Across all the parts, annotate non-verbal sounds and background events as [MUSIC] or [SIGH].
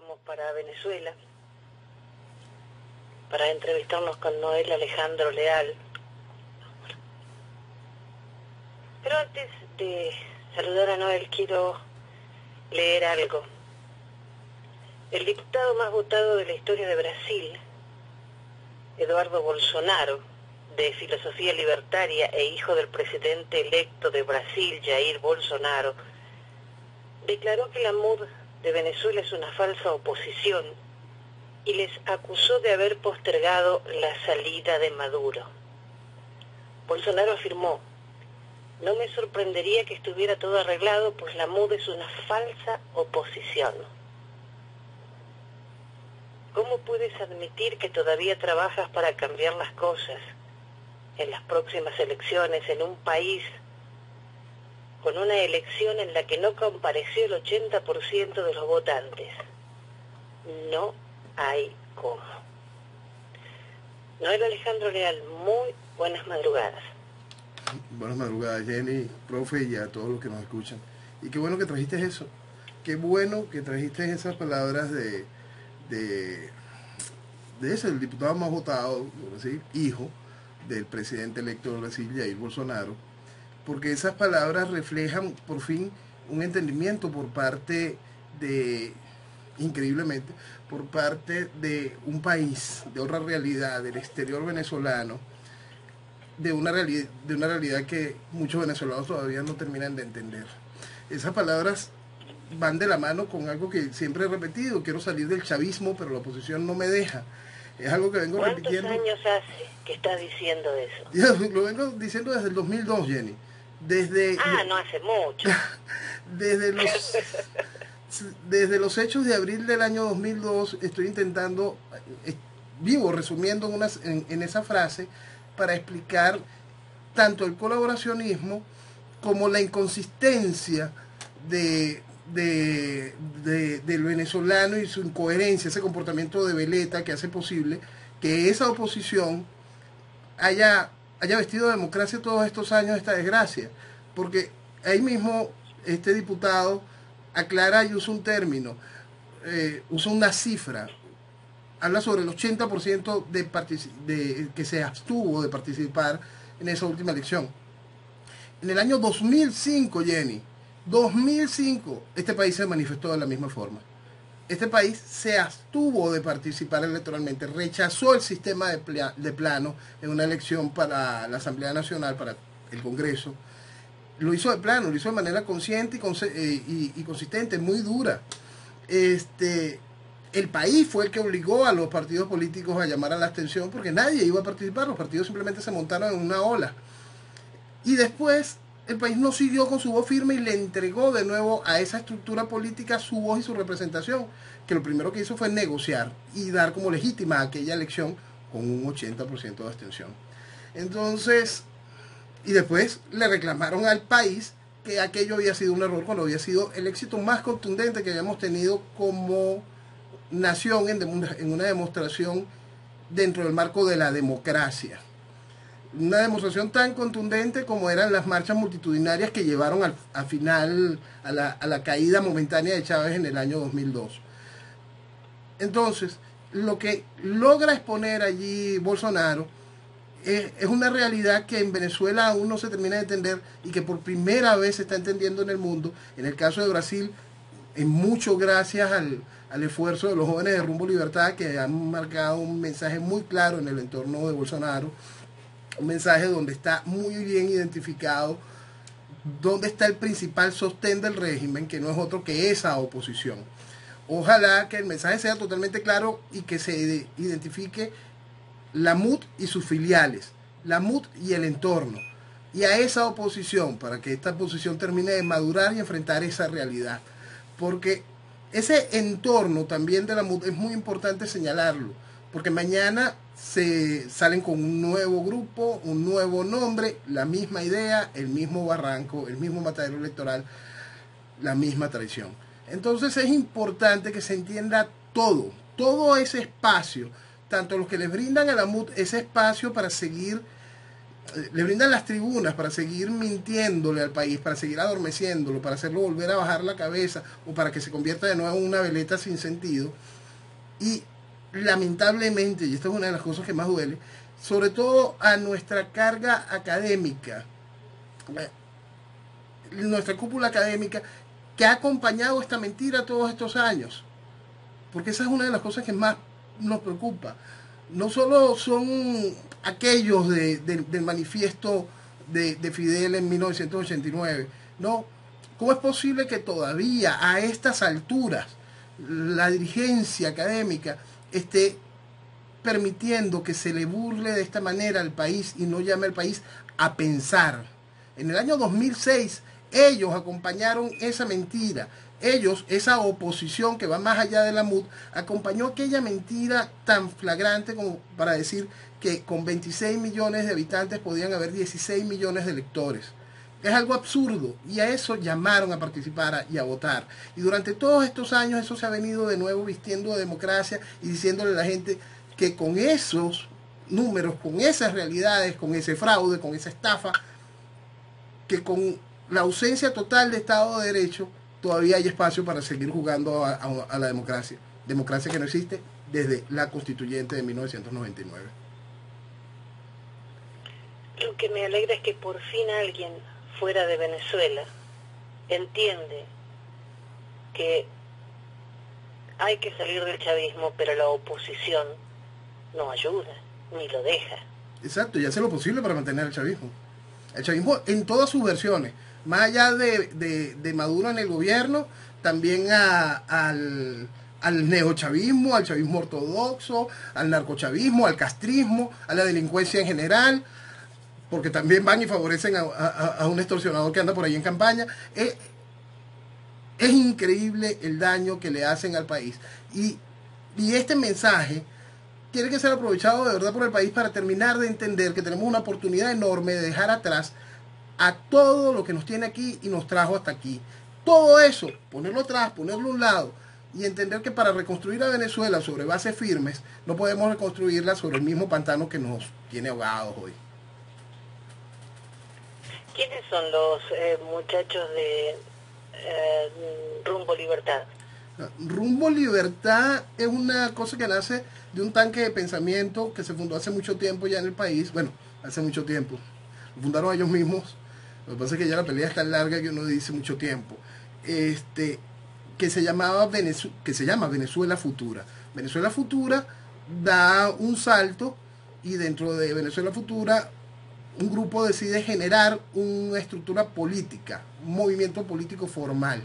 vamos para Venezuela para entrevistarnos con Noel Alejandro Leal. Pero antes de saludar a Noel quiero leer algo. El diputado más votado de la historia de Brasil, Eduardo Bolsonaro, de filosofía libertaria e hijo del presidente electo de Brasil, Jair Bolsonaro, declaró que la MUD de Venezuela es una falsa oposición y les acusó de haber postergado la salida de Maduro. Bolsonaro afirmó, no me sorprendería que estuviera todo arreglado, pues la MUD es una falsa oposición. ¿Cómo puedes admitir que todavía trabajas para cambiar las cosas en las próximas elecciones en un país con una elección en la que no compareció el 80% de los votantes. No hay cómo. Noel Alejandro Leal, muy buenas madrugadas. Buenas madrugadas, Jenny, profe, y a todos los que nos escuchan. Y qué bueno que trajiste eso. Qué bueno que trajiste esas palabras de, de, de ese, el diputado más votado, decir, hijo del presidente electo de Brasil, Jair Bolsonaro, porque esas palabras reflejan por fin un entendimiento por parte de, increíblemente, por parte de un país, de otra realidad, del exterior venezolano, de una, realidad, de una realidad que muchos venezolanos todavía no terminan de entender. Esas palabras van de la mano con algo que siempre he repetido, quiero salir del chavismo, pero la oposición no me deja. Es algo que vengo repitiendo. ¿Cuántos años hace que estás diciendo eso? Lo vengo diciendo desde el 2002, Jenny. Desde, ah, no hace mucho. [LAUGHS] desde los desde los hechos de abril del año 2002 estoy intentando, eh, vivo resumiendo unas, en, esa frase para explicar tanto el colaboracionismo como la inconsistencia de, de, del venezolano y su incoherencia, ese comportamiento de veleta que hace posible que esa oposición haya haya vestido democracia todos estos años esta desgracia. Porque ahí mismo este diputado aclara y usa un término, eh, usa una cifra, habla sobre el 80% de, de que se abstuvo de participar en esa última elección. En el año 2005, Jenny, 2005, este país se manifestó de la misma forma este país se abstuvo de participar electoralmente, rechazó el sistema de, plano en una elección para la Asamblea Nacional, para el Congreso. Lo hizo de plano, lo hizo de manera consciente eh, y, consistente, muy dura. Este, el país fue el que obligó a los partidos políticos a llamar a la abstención porque nadie iba a participar, los partidos simplemente se montaron en una ola. Y después el país no siguió con su voz firme y le entregó de nuevo a esa estructura política su voz y su representación, que lo primero que hizo fue negociar y dar como legítima aquella elección con un 80% de abstención. Entonces, y después le reclamaron al país que aquello había sido un error cuando había sido el éxito más contundente que habíamos tenido como nación en, una demostración dentro del marco de la democracia una demostración tan contundente como eran las marchas multitudinarias que llevaron al, final a la, a la, caída momentánea de Chávez en el año 2002. Entonces, lo que logra exponer allí Bolsonaro es, es, una realidad que en Venezuela aún no se termina de entender y que por primera vez se está entendiendo en el mundo. En el caso de Brasil, en mucho gracias al, al esfuerzo de los jóvenes de Rumbo Libertad que han marcado un mensaje muy claro en el entorno de Bolsonaro un mensaje donde está muy bien identificado dónde está el principal sostén del régimen, que no es otro que esa oposición. Ojalá que el mensaje sea totalmente claro y que se identifique la MUT y sus filiales, la MUT y el entorno, y a esa oposición, para que esta oposición termine de madurar y enfrentar esa realidad. Porque ese entorno también de la MUT es muy importante señalarlo, porque mañana se salen con un nuevo grupo, un nuevo nombre, la misma idea, el mismo barranco, el mismo matadero electoral, la misma traición. Entonces es importante que se entienda todo, todo ese espacio, tanto los que les brindan a la MUT ese espacio para seguir le brindan las tribunas para seguir mintiéndole al país, para seguir adormeciéndolo, para hacerlo volver a bajar la cabeza o para que se convierta de nuevo en una veleta sin sentido. Y lamentablemente, y esta es una de las cosas que más duele, sobre todo a nuestra carga académica, eh, nuestra cúpula académica, que ha acompañado esta mentira todos estos años. Porque esa es una de las cosas que más nos preocupa. No solo son aquellos del manifiesto de, de Fidel en 1989, no, ¿cómo es posible que todavía a estas alturas la dirigencia académica esté permitiendo que se le burle de esta manera al país y no llame al país a pensar? En el año 2006 ellos acompañaron esa mentira. Ellos, esa oposición que va más allá de la MUD, acompañó aquella mentira tan flagrante como para decir que con 26 millones de habitantes podían haber 16 millones de electores. Es algo absurdo y a eso llamaron a participar y a votar. Y durante todos estos años eso se ha venido de nuevo vistiendo de democracia y diciéndole a la gente que con esos números, con esas realidades, con ese fraude, con esa estafa, que con la ausencia total de Estado de Derecho, todavía hay espacio para seguir jugando a, a la democracia. Democracia que no existe desde la constituyente de 1999. Lo que me alegra es que por fin alguien fuera de Venezuela entiende que hay que salir del chavismo, pero la oposición no ayuda, ni lo deja. Exacto, y hace lo posible para mantener el chavismo. El chavismo en todas sus versiones, más allá de, Maduro en el gobierno, también al, al neochavismo, al chavismo ortodoxo, al narcochavismo, al castrismo, a la delincuencia en general, porque también van y favorecen a, un extorsionador que anda por ahí en campaña. Es, es, increíble el daño que le hacen al país. Y este mensaje tiene que ser aprovechado de verdad por el país para terminar de entender que tenemos una oportunidad enorme de dejar atrás a todo lo que nos tiene aquí y nos trajo hasta aquí. Todo eso, ponerlo atrás, ponerlo a un lado y entender que para reconstruir a Venezuela sobre bases firmes, no podemos reconstruirla sobre el mismo pantano que nos tiene ahogados hoy. ¿Quiénes son los eh, muchachos de eh, Rumbo Libertad? Rumbo Libertad es una cosa que nace de un tanque de pensamiento que se fundó hace mucho tiempo ya en el país. Bueno, hace mucho tiempo. Lo fundaron ellos mismos. Lo que pasa es que ya la pelea es tan larga que uno dice mucho tiempo. Este, que se llamaba que se llama Venezuela Futura. Venezuela Futura da un salto y dentro de Venezuela Futura un grupo decide generar una estructura política, un movimiento político formal,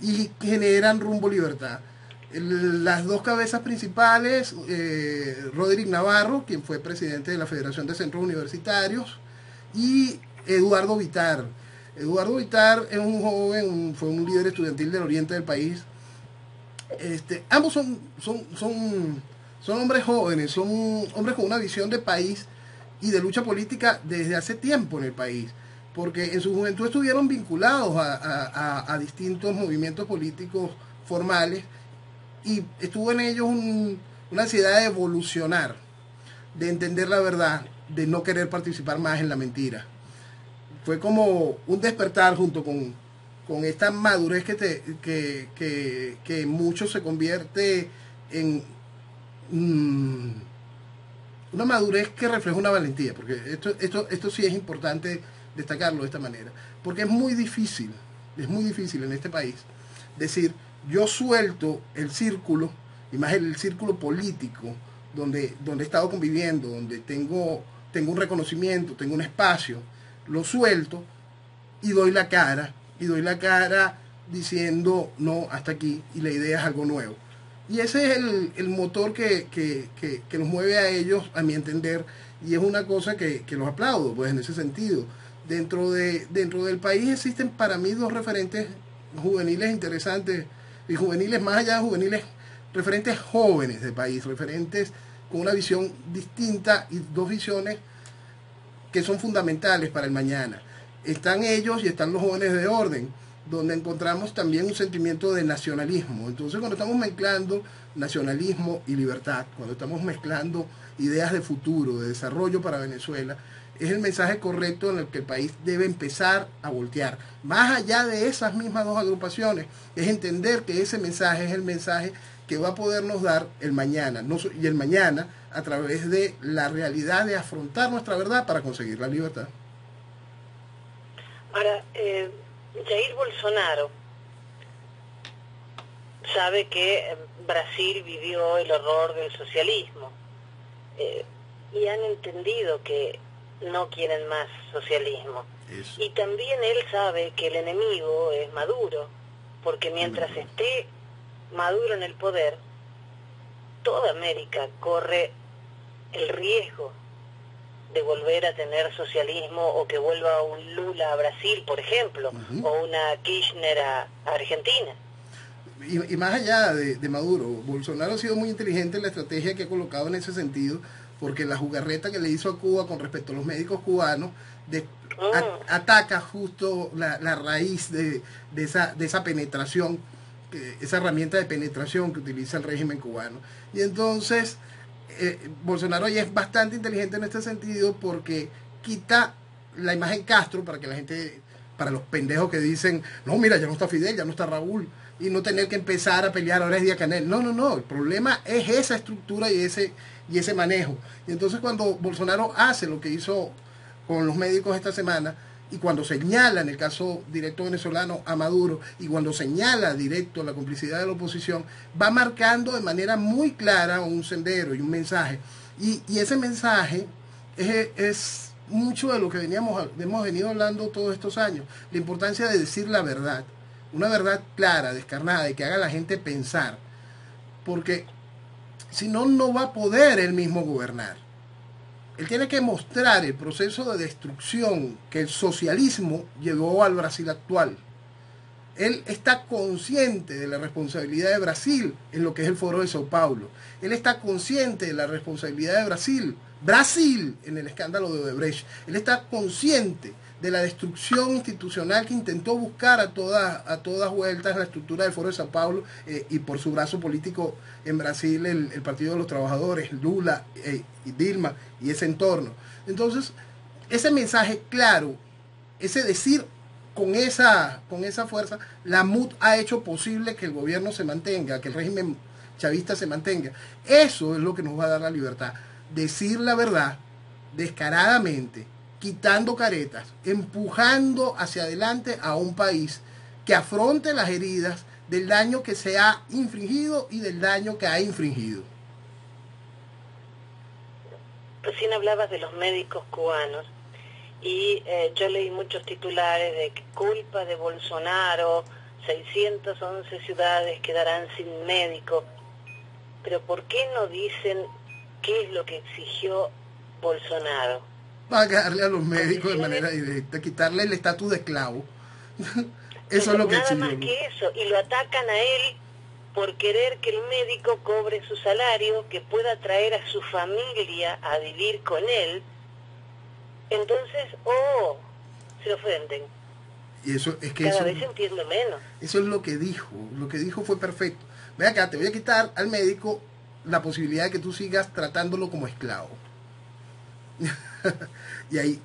y generan rumbo libertad. Las dos cabezas principales, eh, Roderick Navarro, quien fue presidente de la Federación de Centros Universitarios, y Eduardo Vitar. Eduardo Vitar es un joven, fue un líder estudiantil del oriente del país. Este, ambos son, son, son, son hombres jóvenes, son hombres con una visión de país y de lucha política desde hace tiempo en el país, porque en su juventud estuvieron vinculados a, distintos movimientos políticos formales y estuvo en ellos una ansiedad de evolucionar, de entender la verdad, de no querer participar más en la mentira. Fue como un despertar junto con, esta madurez que, te, que, que, mucho se convierte en... Mm, una madurez que refleja una valentía, porque esto, esto, esto sí es importante destacarlo de esta manera, porque es muy difícil, es muy difícil en este país decir, yo suelto el círculo, y más el, círculo político, donde, donde he estado conviviendo, donde tengo, tengo un reconocimiento, tengo un espacio, lo suelto y doy la cara, y doy la cara diciendo, no, hasta aquí, y la idea es algo nuevo. Y ese es el, motor que, nos mueve a ellos, a mi entender, y es una cosa que, los aplaudo, pues en ese sentido. Dentro, de, dentro del país existen para mí dos referentes juveniles interesantes, y juveniles más allá de juveniles, referentes jóvenes del país, referentes con una visión distinta y dos visiones que son fundamentales para el mañana. Están ellos y están los jóvenes de orden donde encontramos también un sentimiento de nacionalismo. Entonces, cuando estamos mezclando nacionalismo y libertad, cuando estamos mezclando ideas de futuro, de desarrollo para Venezuela, es el mensaje correcto en el que el país debe empezar a voltear. Más allá de esas mismas dos agrupaciones, es entender que ese mensaje es el mensaje que va a podernos dar el mañana, y el mañana a través de la realidad de afrontar nuestra verdad para conseguir la libertad. Ahora, eh, Jair Bolsonaro sabe que Brasil vivió el horror del socialismo eh, y han entendido que no quieren más socialismo. Y también él sabe que el enemigo es Maduro, porque mientras esté Maduro en el poder, toda América corre el riesgo de volver a tener socialismo o que vuelva un Lula a Brasil, por ejemplo, o una Kirchner a, Argentina. Y, más allá de, Maduro, Bolsonaro ha sido muy inteligente en la estrategia que ha colocado en ese sentido, porque la jugarreta que le hizo a Cuba con respecto a los médicos cubanos de, mm. ataca justo la, raíz de, esa, de esa penetración, esa herramienta de penetración que utiliza el régimen cubano. Y entonces eh, Bolsonaro ya es bastante inteligente en este sentido porque quita la imagen Castro para que la gente, para los pendejos que dicen, no, mira, ya no está Fidel, ya no está Raúl, y no tener que empezar a pelear, ahora es Díaz Canel. No, no, no, el problema es esa estructura y ese, y ese manejo. Y entonces cuando Bolsonaro hace lo que hizo con los médicos esta semana, y cuando señala en el caso directo venezolano a Maduro y cuando señala directo la complicidad de la oposición, va marcando de manera muy clara un sendero y un mensaje. Y, ese mensaje es, mucho de lo que veníamos, hemos venido hablando todos estos años, la importancia de decir la verdad, una verdad clara, descarnada, y que haga a la gente pensar, porque si no, no va a poder él mismo gobernar él tiene que mostrar el proceso de destrucción que el socialismo llevó al Brasil actual. Él está consciente de la responsabilidad de Brasil en lo que es el foro de Sao Paulo. Él está consciente de la responsabilidad de Brasil, Brasil, en el escándalo de Odebrecht. Él está consciente de la destrucción institucional que intentó buscar a todas, a todas vueltas la estructura del Foro de Sao Paulo eh, y por su brazo político en Brasil el, Partido de los Trabajadores, Lula eh, y Dilma y ese entorno. Entonces, ese mensaje claro, ese decir con esa, con esa fuerza, la MUD ha hecho posible que el gobierno se mantenga, que el régimen chavista se mantenga. Eso es lo que nos va a dar la libertad. Decir la verdad descaradamente, quitando caretas, empujando hacia adelante a un país que afronte las heridas del daño que se ha infringido y del daño que ha infringido. Recién hablabas de los médicos cubanos y eh, yo leí muchos titulares de culpa de Bolsonaro, 611 ciudades quedarán sin médico, pero ¿por qué no dicen qué es lo que exigió Bolsonaro? Pagarle a los médicos de manera directa, quitarle el estatus de esclavo. [LAUGHS] eso es lo que Nada más que eso, y lo atacan a él por querer que el médico cobre su salario, que pueda traer a su familia a vivir con él. Entonces, oh, se ofenden. Y eso es que Cada eso, vez entiendo menos. Eso es lo que dijo, lo que dijo fue perfecto. Ve acá, te voy a quitar al médico la posibilidad de que tú sigas tratándolo como esclavo. [LAUGHS] [LAUGHS] y ahí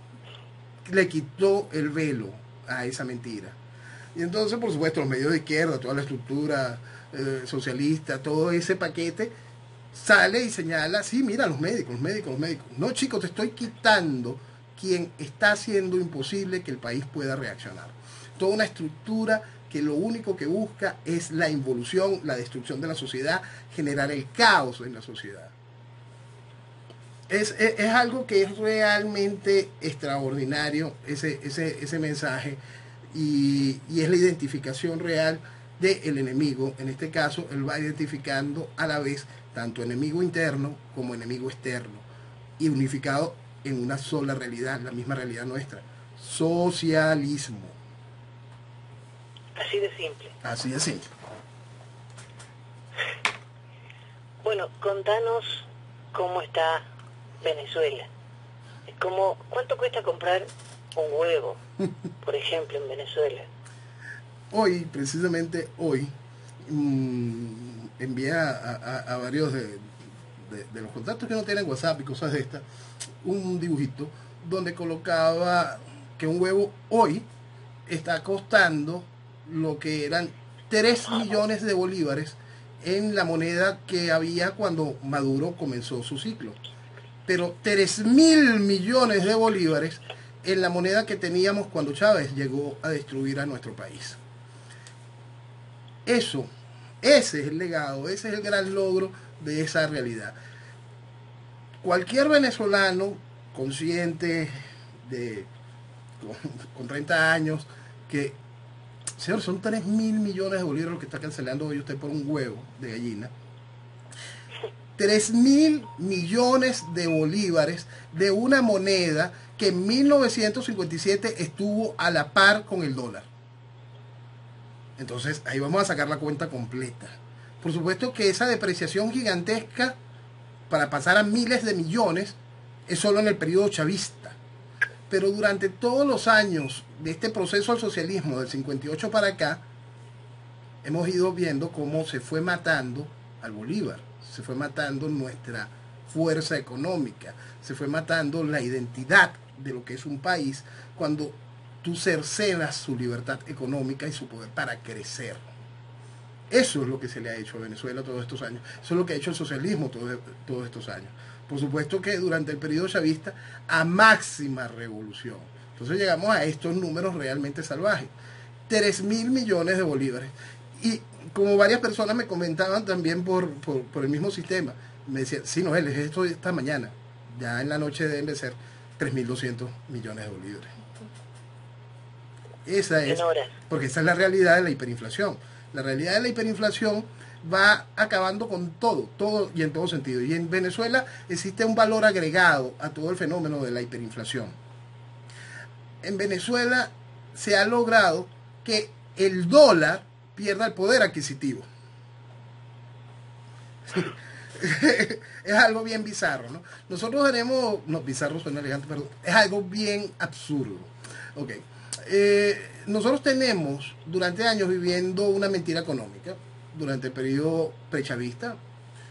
le quitó el velo a esa mentira. Y entonces, por supuesto, los medios de izquierda, toda la estructura eh, socialista, todo ese paquete, sale y señala, sí, mira, los médicos, los médicos, los médicos. No, chicos, te estoy quitando quien está haciendo imposible que el país pueda reaccionar. Toda una estructura que lo único que busca es la involución, la destrucción de la sociedad, generar el caos en la sociedad es, algo que es realmente extraordinario, ese, ese, ese mensaje, y, es la identificación real del enemigo. En este caso, él va identificando a la vez tanto enemigo interno como enemigo externo, y unificado en una sola realidad, la misma realidad nuestra, socialismo. Así de simple. Así de simple. Bueno, contanos cómo está Venezuela. Como, ¿Cuánto cuesta comprar un huevo, [LAUGHS] por ejemplo, en Venezuela? Hoy, precisamente hoy, mmm, envié a, varios de, los contactos que no tienen WhatsApp y cosas de estas, un dibujito donde colocaba que un huevo hoy está costando lo que eran 3 millones de bolívares en la moneda que había cuando Maduro comenzó su ciclo. Pero 3 mil millones de bolívares en la moneda que teníamos cuando Chávez llegó a destruir a nuestro país. Eso, ese es el legado, ese es el gran logro de esa realidad. Cualquier venezolano consciente de con, 30 años que, señor, son 3 mil millones de bolívares lo que está cancelando hoy usted por un huevo de gallina. 3 mil millones de bolívares de una moneda que en 1957 estuvo a la par con el dólar. Entonces ahí vamos a sacar la cuenta completa. Por supuesto que esa depreciación gigantesca para pasar a miles de millones es solo en el periodo chavista. Pero durante todos los años de este proceso al socialismo, del 58 para acá, hemos ido viendo cómo se fue matando al Bolívar, se fue matando nuestra fuerza económica, se fue matando la identidad de lo que es un país cuando tú cercenas su libertad económica y su poder para crecer. Eso es lo que se le ha hecho a Venezuela todos estos años. Eso es lo que ha hecho el socialismo todos, todos estos años. Por supuesto que durante el periodo chavista a máxima revolución. Entonces llegamos a estos números realmente salvajes. 3 mil millones de bolívares. Y como varias personas me comentaban también por, por, el mismo sistema, me decían, sí, Noel, es esto esta mañana. Ya en la noche deben de ser 3.200 millones de bolívares. Esa es, porque esa es la realidad de la hiperinflación. La realidad de la hiperinflación va acabando con todo, todo y en todo sentido. Y en Venezuela existe un valor agregado a todo el fenómeno de la hiperinflación. En Venezuela se ha logrado que el dólar pierda el poder adquisitivo. [LAUGHS] es algo bien bizarro, ¿no? Nosotros tenemos, no, bizarro suena elegante, perdón, es algo bien absurdo. Ok. Eh, nosotros tenemos durante años viviendo una mentira económica durante el periodo prechavista.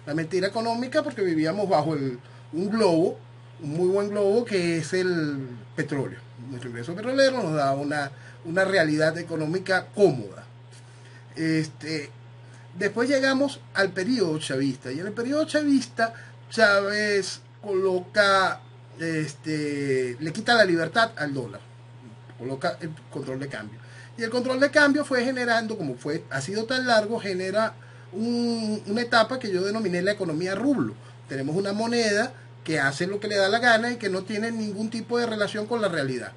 La mentira económica porque vivíamos bajo el, un globo, un muy buen globo que es el petróleo. Nuestro ingreso petrolero nos da una, una realidad económica cómoda. Este, después llegamos al periodo chavista y en el periodo chavista Chávez coloca, este, le quita la libertad al dólar, coloca el control de cambio. Y el control de cambio fue generando, como fue, ha sido tan largo, genera una etapa que yo denominé la economía rublo. Tenemos una moneda que hace lo que le da la gana y que no tiene ningún tipo de relación con la realidad.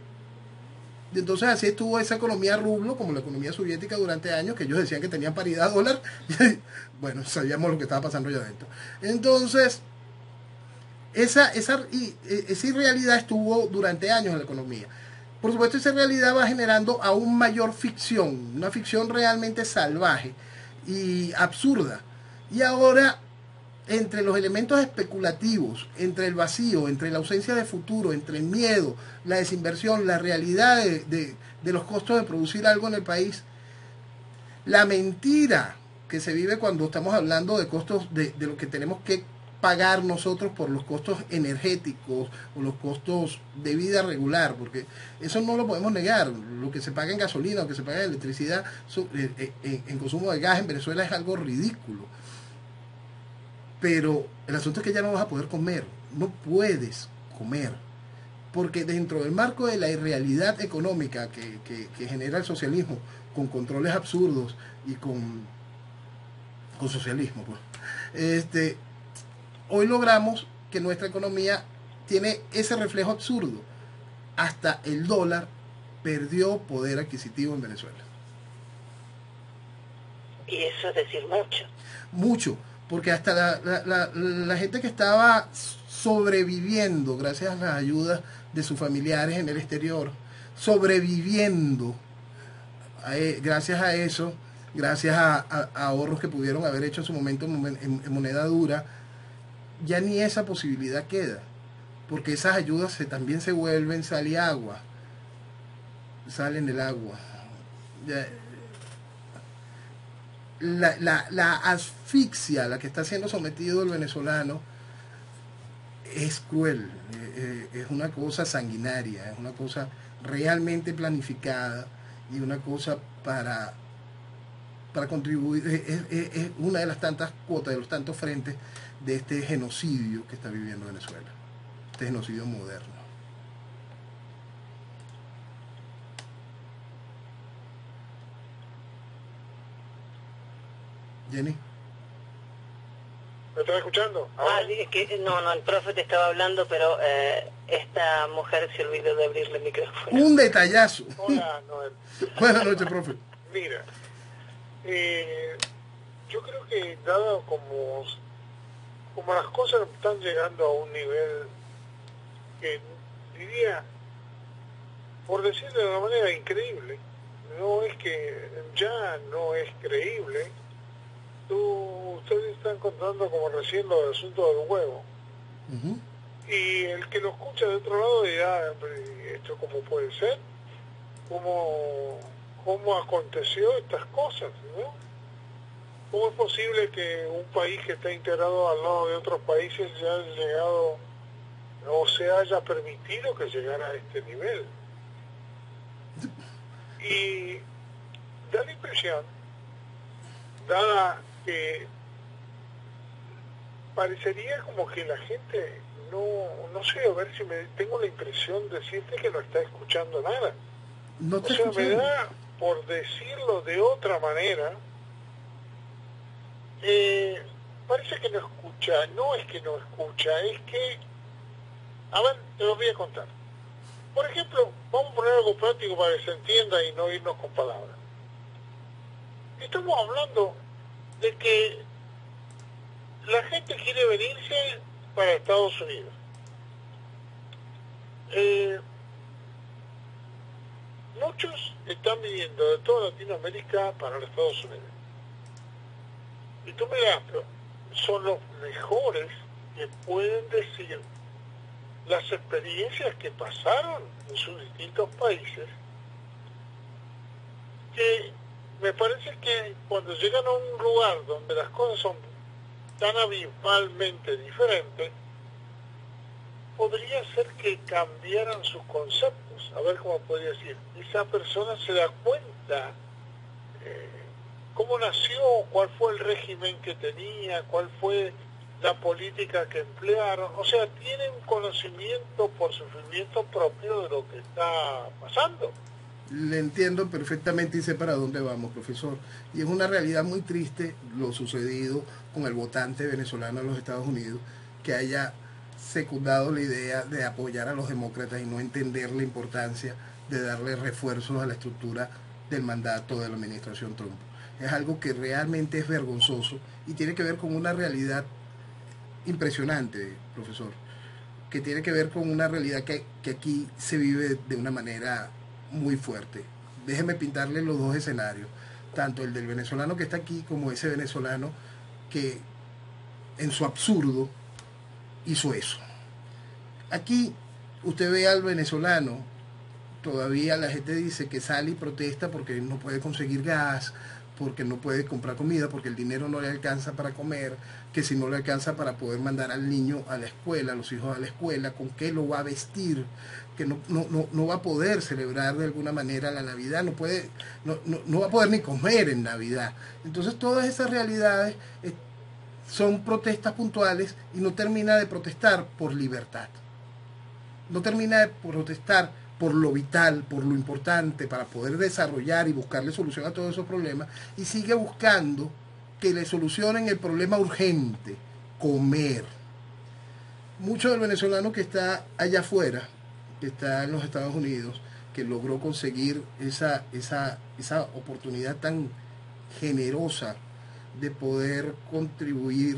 Entonces así estuvo esa economía rublo, como la economía soviética durante años, que ellos decían que tenían paridad dólar. [LAUGHS] bueno, sabíamos lo que estaba pasando allá adentro. Entonces, esa, esa, esa irrealidad estuvo durante años en la economía. Por supuesto, esa realidad va generando aún mayor ficción, una ficción realmente salvaje y absurda. Y ahora, entre los elementos especulativos, entre el vacío, entre la ausencia de futuro, entre el miedo, la desinversión, la realidad de, los costos de producir algo en el país, la mentira que se vive cuando estamos hablando de costos de, lo que tenemos que pagar nosotros por los costos energéticos o los costos de vida regular, porque eso no lo podemos negar. Lo que se paga en gasolina, lo que se paga en electricidad, eh, eh, en consumo de gas en Venezuela es algo ridículo. Pero el asunto es que ya no vas a poder comer, no puedes comer, porque dentro del marco de la irrealidad económica que, que genera el socialismo, con controles absurdos y con, con socialismo, pues, este, hoy logramos que nuestra economía tiene ese reflejo absurdo. Hasta el dólar perdió poder adquisitivo en Venezuela. Y eso es decir mucho. Mucho, porque hasta la, gente que estaba sobreviviendo gracias a las ayudas de sus familiares en el exterior, sobreviviendo e, gracias a eso, gracias a, ahorros que pudieron haber hecho en su momento en moneda dura, ya ni esa posibilidad queda, porque esas ayudas se, también se vuelven sal y agua, salen del agua. La, la, la, asfixia a la que está siendo sometido el venezolano es cruel, eh, eh, es una cosa sanguinaria, es una cosa realmente planificada y una cosa para, para contribuir, es, una de las tantas cuotas, de los tantos frentes de este genocidio que está viviendo Venezuela, este genocidio moderno. Jenny. ¿Me estás escuchando? Ah, es que no, no, el profe te estaba hablando, pero eh, esta mujer se olvidó de abrirle el micrófono. Un detallazo. Hola, Noel. [LAUGHS] Buenas noches, profe. Mira, eh, yo creo que dado como, como las cosas están llegando a un nivel que diría, por decirlo de una manera increíble, no es que ya no es creíble, ustedes están contando como recién lo del asunto del huevo. Y el que lo escucha de otro lado dirá, ¿esto cómo puede ser? ¿Cómo, cómo aconteció estas cosas? ¿no? ¿Cómo es posible que un país que está integrado al lado de otros países ya haya llegado o se haya permitido que llegara a este nivel? Y da la impresión, dada que parecería como que la gente no, no sé, a ver si me tengo la impresión de decirte que no está escuchando nada. No o sea, me da, por decirlo de otra manera, eh, parece que no escucha, no es que no escucha, es que, a ver, te lo voy a contar. Por ejemplo, vamos a poner algo práctico para que se entienda y no irnos con palabras. Estamos hablando de que la gente quiere venirse para Estados Unidos. Eh, muchos están viniendo de toda Latinoamérica para los Estados Unidos. Y tú me dirás, son los mejores que pueden decir las experiencias que pasaron en sus distintos países que me parece que cuando llegan a un lugar donde las cosas son tan abismalmente diferentes, podría ser que cambiaran sus conceptos. A ver cómo podría decir. Esa persona se da cuenta eh, cómo nació, cuál fue el régimen que tenía, cuál fue la política que emplearon. O sea, tienen conocimiento por sufrimiento propio de lo que está pasando le entiendo perfectamente y sé para dónde vamos, profesor. Y es una realidad muy triste lo sucedido con el votante venezolano en los Estados Unidos, que haya secundado la idea de apoyar a los demócratas y no entender la importancia de darle refuerzos a la estructura del mandato de la administración Trump. Es algo que realmente es vergonzoso y tiene que ver con una realidad impresionante, profesor, que tiene que ver con una realidad que, que aquí se vive de una manera muy fuerte. Déjeme pintarle los dos escenarios, tanto el del venezolano que está aquí como ese venezolano que en su absurdo hizo eso. Aquí usted ve al venezolano, todavía la gente dice que sale y protesta porque no puede conseguir gas, porque no puede comprar comida, porque el dinero no le alcanza para comer, que si no le alcanza para poder mandar al niño a la escuela, a los hijos a la escuela, con qué lo va a vestir, que no, no, va a poder celebrar de alguna manera la Navidad, no, puede, no, va a poder ni comer en Navidad. Entonces todas esas realidades eh, son protestas puntuales y no termina de protestar por libertad. No termina de protestar por lo vital, por lo importante, para poder desarrollar y buscarle solución a todos esos problemas, y sigue buscando que le solucionen el problema urgente, comer. Mucho del venezolano que está allá afuera, está en los Estados Unidos, que logró conseguir esa, esa, esa oportunidad tan generosa de poder contribuir,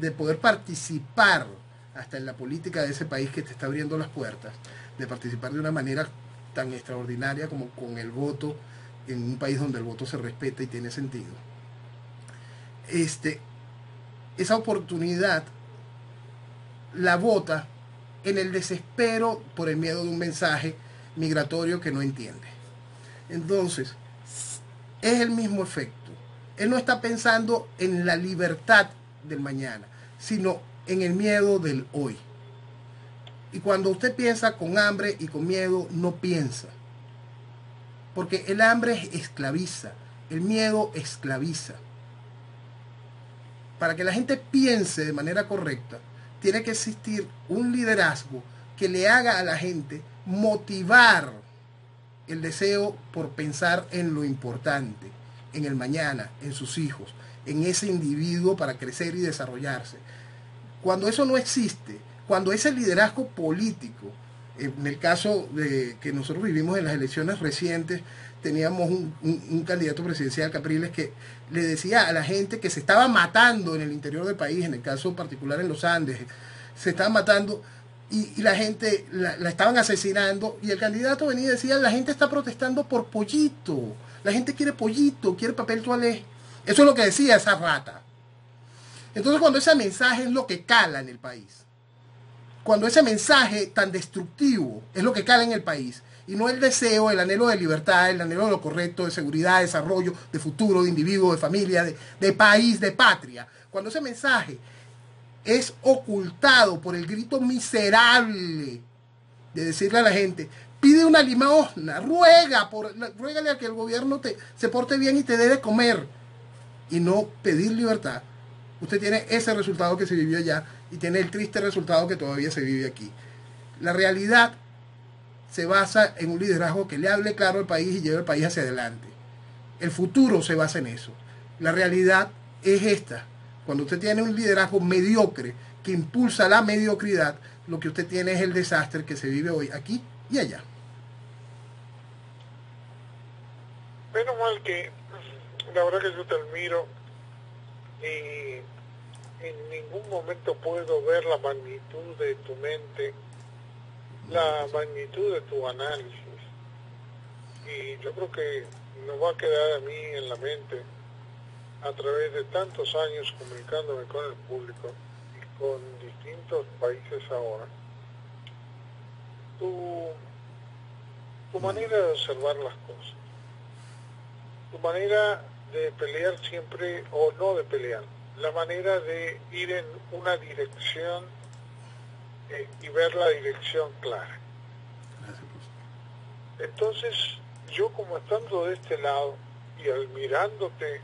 de poder participar hasta en la política de ese país que te está abriendo las puertas, de participar de una manera tan extraordinaria como con el voto en un país donde el voto se respeta y tiene sentido. Este, esa oportunidad la vota en el desespero por el miedo de un mensaje migratorio que no entiende. Entonces, es el mismo efecto. Él no está pensando en la libertad del mañana, sino en el miedo del hoy. Y cuando usted piensa con hambre y con miedo, no piensa. Porque el hambre esclaviza, el miedo esclaviza. Para que la gente piense de manera correcta, tiene que existir un liderazgo que le haga a la gente motivar el deseo por pensar en lo importante, en el mañana, en sus hijos, en ese individuo para crecer y desarrollarse. Cuando eso no existe, cuando ese liderazgo político, en el caso de que nosotros vivimos en las elecciones recientes, teníamos un, candidato presidencial, Capriles, que le decía a la gente que se estaba matando en el interior del país, en el caso particular en los Andes, se estaban matando y, la gente la, estaban asesinando y el candidato venía y decía, la gente está protestando por pollito, la gente quiere pollito, quiere papel toalé. Eso es lo que decía esa rata. Entonces cuando ese mensaje es lo que cala en el país, cuando ese mensaje tan destructivo es lo que cala en el país, y no el deseo, el anhelo de libertad, el anhelo de lo correcto, de seguridad, de desarrollo, de futuro, de individuo, de familia, de, país, de patria. Cuando ese mensaje es ocultado por el grito miserable de decirle a la gente, pide una limosna, ruega, por, ruégale a que el gobierno te, se porte bien y te dé de comer y no pedir libertad. Usted tiene ese resultado que se vivió allá y tiene el triste resultado que todavía se vive aquí. La realidad se basa en un liderazgo que le hable claro al país y lleve el país hacia adelante. El futuro se basa en eso. La realidad es esta. Cuando usted tiene un liderazgo mediocre que impulsa la mediocridad, lo que usted tiene es el desastre que se vive hoy aquí y allá. Menos mal que la verdad que yo te admiro y en ningún momento puedo ver la magnitud de tu mente, la magnitud de tu análisis. Y yo creo que nos va a quedar a mí en la mente a través de tantos años comunicándome con el público y con distintos países ahora, tu, tu manera de observar las cosas, tu manera de pelear siempre o no de pelear, la manera de ir en una dirección eh, y ver la dirección clara. Entonces, yo como estando de este lado y admirándote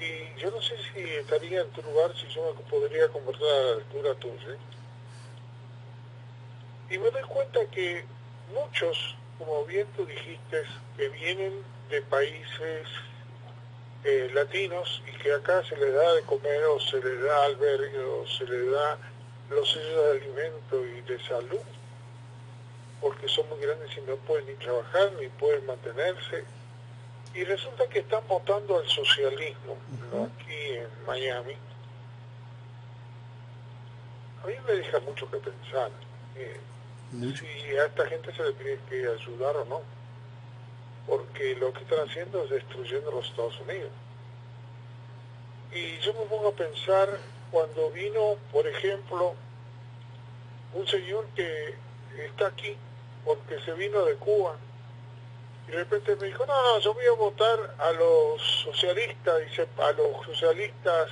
y yo no sé si estaría en tu lugar si yo me podría convertir a la altura tuya. Y me doy cuenta que muchos, como bien tú dijiste, que vienen de países eh, latinos y que acá se les da de comer o se les da albergue o se les da los sellos de alimento y de salud, porque son muy grandes y no pueden ni trabajar ni pueden mantenerse y resulta que están votando al socialismo aquí en Miami. A mí me deja mucho que pensar eh, si a esta gente se le tiene que ayudar o no, porque lo que están haciendo es destruyendo los Estados Unidos. Y yo me pongo a pensar cuando vino, por ejemplo, un señor que está aquí porque se vino de Cuba y de repente me dijo, no, no, yo voy a votar a los socialistas, dice, a los socialistas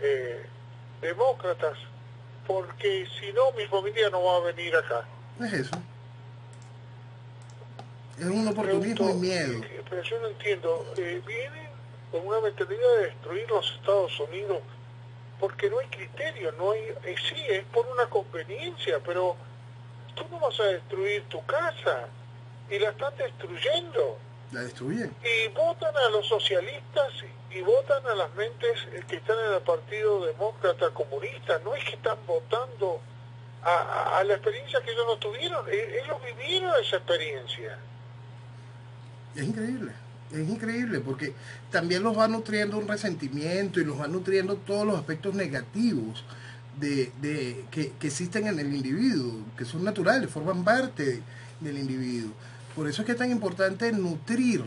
eh, demócratas, porque si no mi familia no va a venir acá. Es eso. Es un oportunismo y miedo. Eh, pero yo no entiendo, eh, vienen con una mentalidad de destruir los Estados Unidos porque no hay criterio, no hay, eh, sí, es por una conveniencia, pero tú no vas a destruir tu casa y la están destruyendo. La destruyen. Y votan a los socialistas y, votan a las mentes que están en el Partido Demócrata Comunista. No es que están votando a, la experiencia que ellos no tuvieron, e, ellos vivieron esa experiencia. Es increíble, es increíble porque también los va nutriendo un resentimiento y los va nutriendo todos los aspectos negativos de, de que, que, existen en el individuo, que son naturales, forman parte del individuo. Por eso es que es tan importante nutrir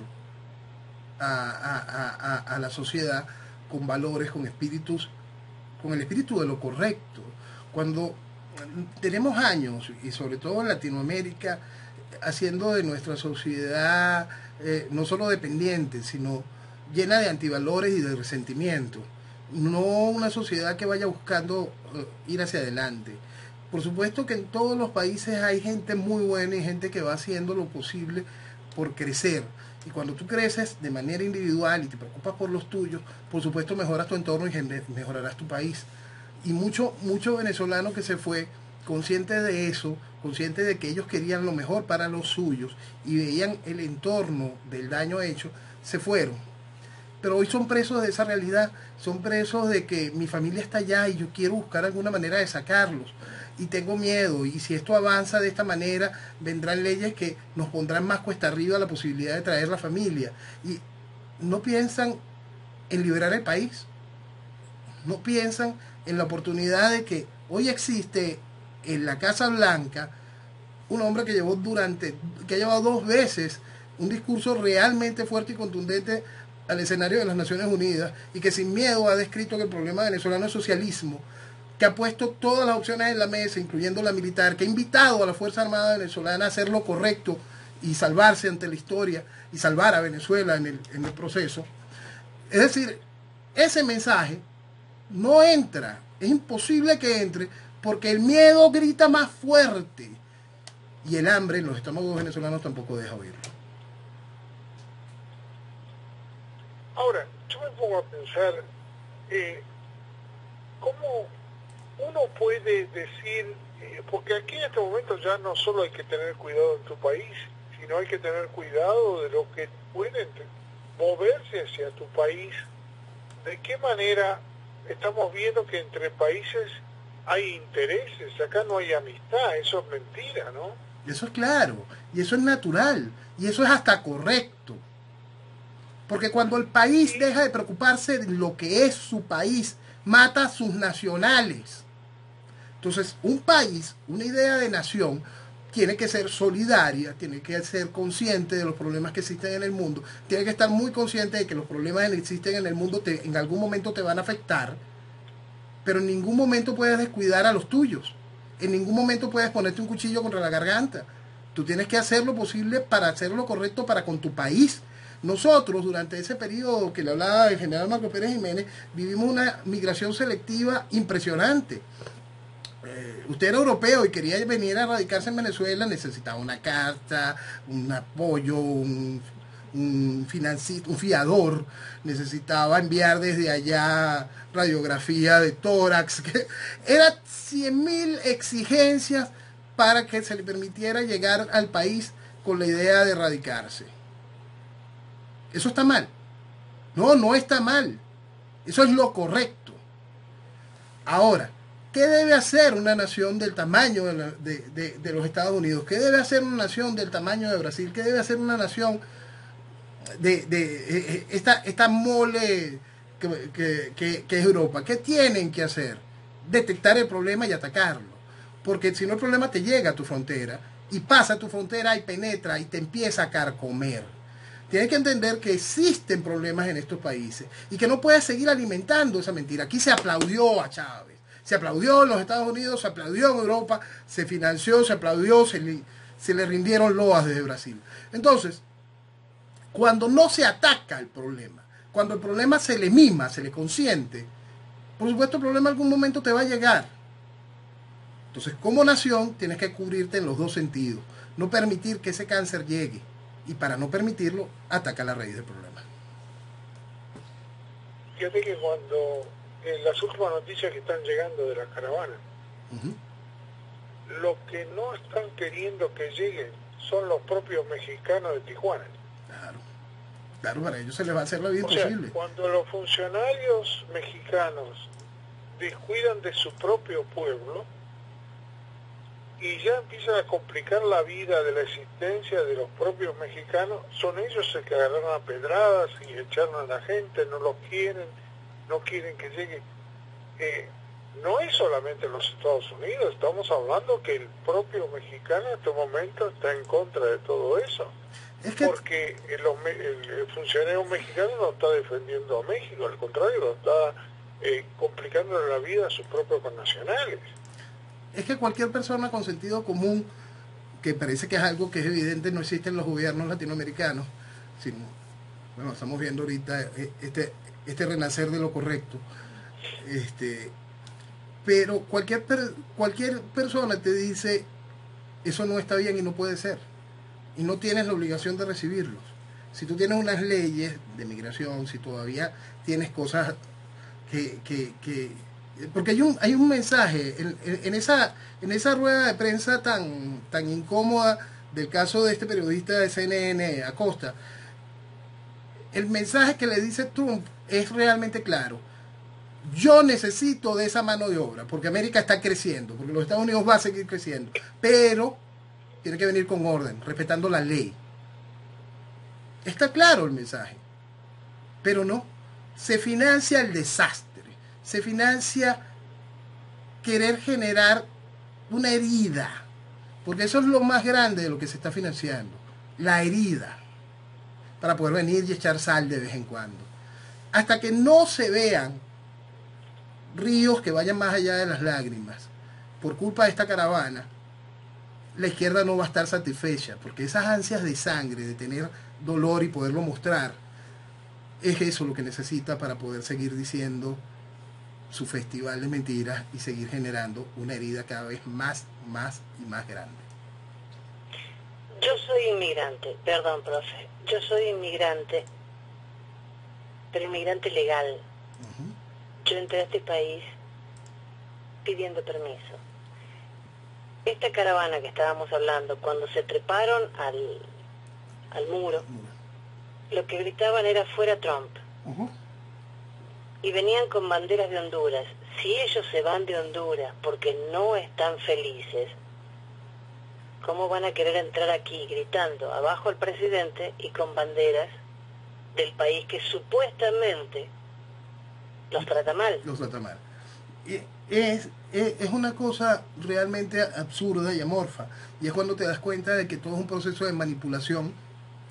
a, la sociedad con valores, con espíritus, con el espíritu de lo correcto. Cuando tenemos años, y sobre todo en Latinoamérica, haciendo de nuestra sociedad eh, no solo dependiente, sino llena de antivalores y de resentimiento. no una sociedad que vaya buscando eh, ir hacia adelante. Por supuesto que en todos los países hay gente muy buena y gente que va haciendo lo posible por crecer. Y cuando tú creces de manera individual y te preocupas por los tuyos, por supuesto mejoras tu entorno y mejorarás tu país. Y mucho, mucho venezolano que se fue consciente de eso, consciente de que ellos querían lo mejor para los suyos y veían el entorno del daño hecho, se fueron. Pero hoy son presos de esa realidad, son presos de que mi familia está allá y yo quiero buscar alguna manera de sacarlos. Y tengo miedo, y si esto avanza de esta manera, vendrán leyes que nos pondrán más cuesta arriba la posibilidad de traer la familia. Y no piensan en liberar el país, no piensan en la oportunidad de que hoy existe en la Casa Blanca un hombre que llevó durante, que ha llevado dos veces un discurso realmente fuerte y contundente al escenario de las Naciones Unidas y que sin miedo ha descrito que el problema venezolano es socialismo, que ha puesto todas las opciones en la mesa, incluyendo la militar, que ha invitado a la Fuerza Armada venezolana a hacer lo correcto y salvarse ante la historia y salvar a Venezuela en el, en el proceso. Es decir, ese mensaje no entra, es imposible que entre porque el miedo grita más fuerte y el hambre en los estómagos venezolanos tampoco deja oírlo. Ahora, yo me pongo a pensar, eh, ¿cómo uno puede decir, eh, porque aquí en este momento ya no solo hay que tener cuidado en tu país, sino hay que tener cuidado de lo que pueden moverse hacia tu país, de qué manera estamos viendo que entre países hay intereses, acá no hay amistad, eso es mentira, ¿no? Eso es claro, y eso es natural, y eso es hasta correcto. Porque cuando el país deja de preocuparse de lo que es su país, mata a sus nacionales. Entonces, un país, una idea de nación, tiene que ser solidaria, tiene que ser consciente de los problemas que existen en el mundo, tiene que estar muy consciente de que los problemas que existen en el mundo te, en algún momento te van a afectar pero en ningún momento puedes descuidar a los tuyos. En ningún momento puedes ponerte un cuchillo contra la garganta. Tú tienes que hacer lo posible para hacer lo correcto para con tu país. Nosotros, durante ese periodo que le hablaba el general Marco Pérez Jiménez, vivimos una migración selectiva impresionante. Eh, usted era europeo y quería venir a radicarse en Venezuela, necesitaba una carta, un apoyo, un un, un fiador necesitaba enviar desde allá radiografía de tórax, [LAUGHS] que eran 100.000 exigencias para que se le permitiera llegar al país con la idea de radicarse. Eso está mal. No, no está mal. Eso es lo correcto. Ahora, ¿qué debe hacer una nación del tamaño de, de los Estados Unidos? ¿Qué debe hacer una nación del tamaño de Brasil? ¿Qué debe hacer una nación de, de eh, eh, esta, esta mole que, que, es Europa. ¿Qué tienen que hacer? Detectar el problema y atacarlo. Porque si no el problema te llega a tu frontera y pasa a tu frontera y penetra y te empieza a carcomer. Tienes que entender que existen problemas en estos países y que no puedes seguir alimentando esa mentira. Aquí se aplaudió a Chávez, se aplaudió en los Estados Unidos, se aplaudió en Europa, se financió, se aplaudió, se le, se le rindieron loas desde Brasil. Entonces, cuando no se ataca el problema, cuando el problema se le mima, se le consiente, por supuesto el problema en algún momento te va a llegar. Entonces, como nación, tienes que cubrirte en los dos sentidos. No permitir que ese cáncer llegue. Y para no permitirlo, ataca la raíz del problema. Fíjate que cuando en las últimas noticias que están llegando de la caravana, lo que no están queriendo que lleguen son los propios mexicanos de Tijuana. Claro, para ellos se les va a hacer la vida imposible. cuando los funcionarios mexicanos descuidan de su propio pueblo y ya empiezan a complicar la vida de la existencia de los propios mexicanos, son ellos los que agarraron a pedradas y echaron a la gente, no los quieren, no quieren que llegue. Eh, no es solamente los Estados Unidos, estamos hablando que el propio mexicano en este momento está en contra de todo eso. Porque el, funcionario mexicano no está defendiendo a México, al contrario, lo está eh, complicando la vida a sus propios connacionales. Es que cualquier persona con sentido común, que parece que es algo que es evidente, no existe en los gobiernos latinoamericanos, sino, bueno, estamos viendo ahorita eh, este, este renacer de lo correcto. Este, pero cualquier, cualquier persona te dice, eso no está bien y no puede ser. Y no tienes la obligación de recibirlos. Si tú tienes unas leyes de migración, si todavía tienes cosas que... que, porque hay un, hay un mensaje en, esa, en esa rueda de prensa tan, tan incómoda del caso de este periodista de CNN, Acosta, el mensaje que le dice Trump es realmente claro. Yo necesito de esa mano de obra, porque América está creciendo, porque los Estados Unidos va a seguir creciendo, pero tiene que venir con orden, respetando la ley. Está claro el mensaje, pero no. Se financia el desastre, se financia querer generar una herida, porque eso es lo más grande de lo que se está financiando, la herida, para poder venir y echar sal de vez en cuando. Hasta que no se vean ríos que vayan más allá de las lágrimas, por culpa de esta caravana, la izquierda no va a estar satisfecha, porque esas ansias de sangre, de tener dolor y poderlo mostrar, es eso lo que necesita para poder seguir diciendo su festival de mentiras y seguir generando una herida cada vez más, más y más grande. Yo soy inmigrante, perdón, profe, yo soy inmigrante, pero inmigrante legal. Yo entré a este país pidiendo permiso esta caravana que estábamos hablando, cuando se treparon al, al muro, lo que gritaban era fuera Trump. Y venían con banderas de Honduras. Si ellos se van de Honduras porque no están felices, ¿cómo van a querer entrar aquí gritando abajo al presidente y con banderas del país que supuestamente los trata mal? Los trata mal. Es, es, una cosa realmente absurda y amorfa. Y es cuando te das cuenta de que todo es un proceso de manipulación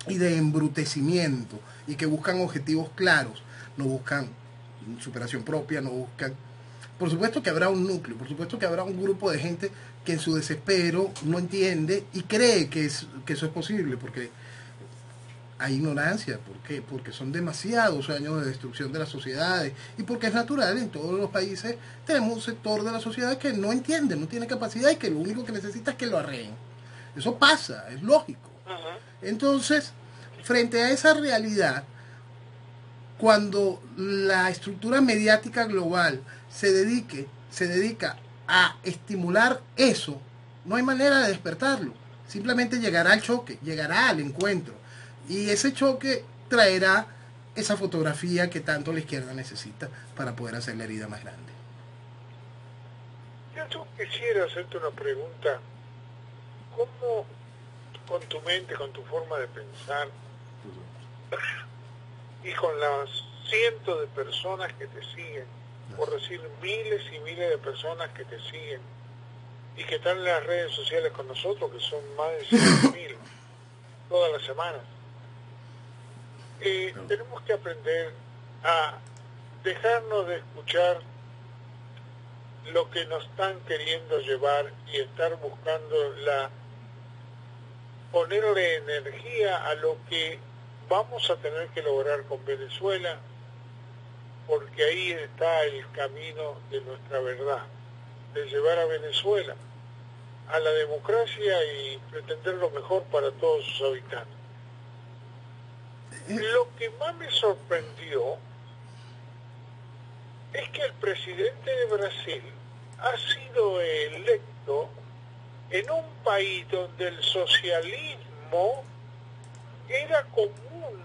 y de embrutecimiento y que buscan objetivos claros, no buscan superación propia, no buscan... Por supuesto que habrá un núcleo, por supuesto que habrá un grupo de gente que en su desespero no entiende y cree que, es, que eso es posible, porque hay ignorancia. ¿Por qué? Porque son demasiados años de destrucción de las sociedades y porque es natural, en todos los países tenemos un sector de la sociedad que no entiende, no tiene capacidad y que lo único que necesita es que lo arreen. Eso pasa, es lógico. Entonces, frente a esa realidad, cuando la estructura mediática global se dedique, se dedica a estimular eso, no hay manera de despertarlo. Simplemente llegará al choque, llegará al encuentro y ese choque traerá esa fotografía que tanto la izquierda necesita para poder hacer la herida más grande. Yo quisiera hacerte una pregunta. ¿Cómo con tu mente, con tu forma de pensar [COUGHS] y con las cientos de personas que te siguen, por decir miles y miles de personas que te siguen y que están en las redes sociales con nosotros, que son más de 100.000 todas las semanas, eh, tenemos que aprender a dejarnos de escuchar lo que nos están queriendo llevar y estar buscando la ponerle energía a lo que vamos a tener que lograr con Venezuela porque ahí está el camino de nuestra verdad de llevar a Venezuela a la democracia y pretender lo mejor para todos sus habitantes lo que más me sorprendió es que el presidente de Brasil ha sido electo en un país donde el socialismo era común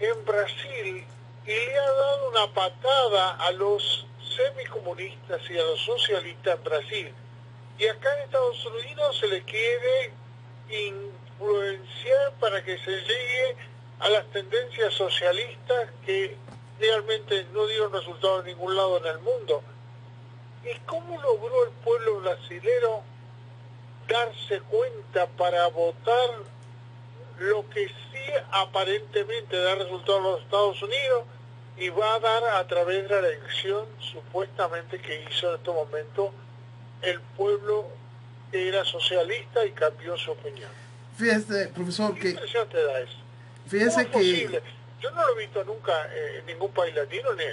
en Brasil y le ha dado una patada a los semicomunistas y a los socialistas en Brasil. Y acá en Estados Unidos se le quiere influenciar para que se llegue a las tendencias socialistas que realmente no dieron resultado en ningún lado en el mundo. ¿Y cómo logró el pueblo brasilero darse cuenta para votar lo que sí aparentemente da resultado en los Estados Unidos y va a dar a través de la elección supuestamente que hizo en este momento el pueblo que era socialista y cambió su opinión? Fíjese, profesor, ¿Qué impresión te da eso? Fíjense que... Yo no lo he visto nunca en ningún país latino, ni,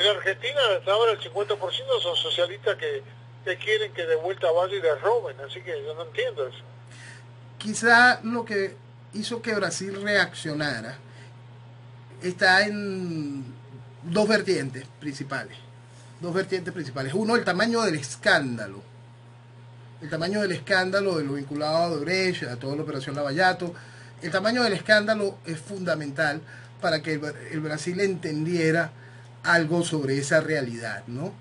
En Argentina hasta ahora el 50% son socialistas que, que quieren que de vuelta vaya y le roben, así que yo no entiendo eso. Quizá lo que hizo que Brasil reaccionara está en dos vertientes principales. Dos vertientes principales. Uno, el tamaño del escándalo. El tamaño del escándalo de lo vinculado a Brecht, a toda la operación Lavallato. El tamaño del escándalo es fundamental para que el, Brasil entendiera algo sobre esa realidad, ¿no?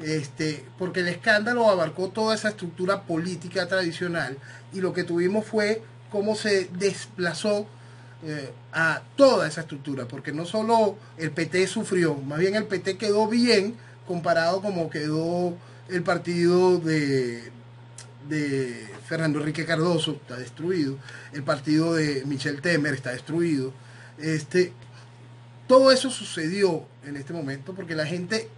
Este, porque el escándalo abarcó toda esa estructura política tradicional y lo que tuvimos fue cómo se desplazó eh, a toda esa estructura, porque no solo el PT sufrió, más bien el PT quedó bien comparado como quedó el partido de, de Fernando Enrique Cardoso, está destruido, el partido de Michel Temer está destruido. Este, todo eso sucedió en este momento porque la gente